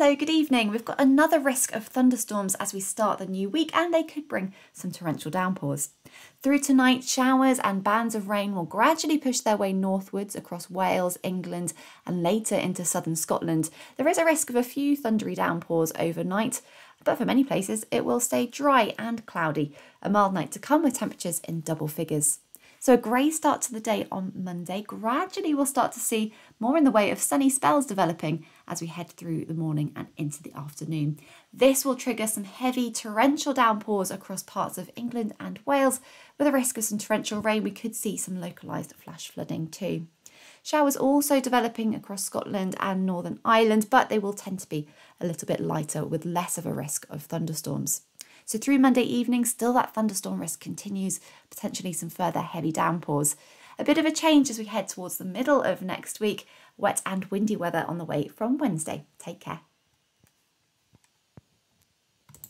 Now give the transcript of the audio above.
Hello, good evening. We've got another risk of thunderstorms as we start the new week, and they could bring some torrential downpours. Through tonight, showers and bands of rain will gradually push their way northwards across Wales, England, and later into southern Scotland. There is a risk of a few thundery downpours overnight, but for many places it will stay dry and cloudy. A mild night to come with temperatures in double figures. So, a grey start to the day on Monday. Gradually, we'll start to see more in the way of sunny spells developing as we head through the morning and into the afternoon. This will trigger some heavy torrential downpours across parts of England and Wales. With a risk of some torrential rain, we could see some localised flash flooding too. Showers also developing across Scotland and Northern Ireland, but they will tend to be a little bit lighter with less of a risk of thunderstorms. So through Monday evening, still that thunderstorm risk continues, potentially some further heavy downpours. A bit of a change as we head towards the middle of next week. Wet and windy weather on the way from Wednesday. Take care.